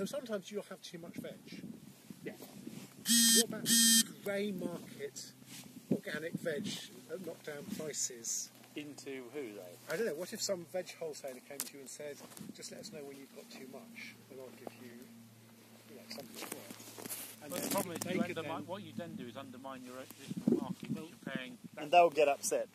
So sometimes you'll have too much veg. Yeah. What about grey market organic veg at knockdown prices? Into who though? I don't know. What if some veg wholesaler came to you and said, "Just let us know when you've got too much, and I'll give you, you know, something for it." And But the problem is you undermine, what you then do is undermine your existing market. you're paying And they'll get upset.